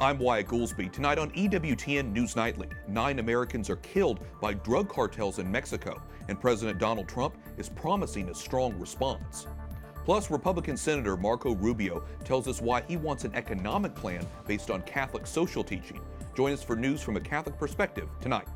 I'm Wyatt Goolsby. Tonight on EWTN News Nightly, nine Americans are killed by drug cartels in Mexico, and President Donald Trump is promising a strong response. Plus, Republican Senator Marco Rubio tells us why he wants an economic plan based on Catholic social teaching. Join us for news from a Catholic perspective tonight.